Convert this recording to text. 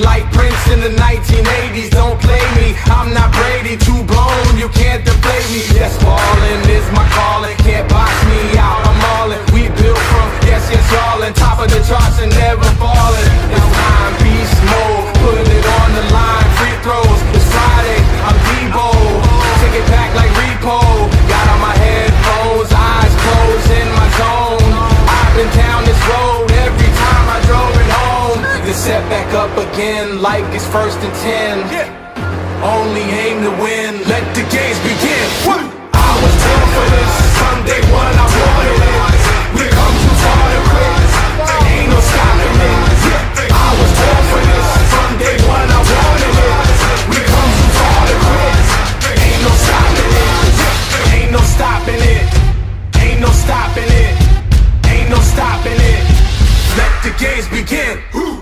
like Prince in the 1980s. Don't play me, I'm not Brady, too blown. You can't again Life is first and ten. Yeah. Only aim to win. Let the games begin. One. I was born for this. From day one I wanted it. We come too far to quit There ain't no stopping it. I was born for this. From day one I wanted it. We come too far to quit There ain't no stopping it. Ain't no stopping it. Ain't no stopping it. Ain't no stopping it. Let the games begin. Woo.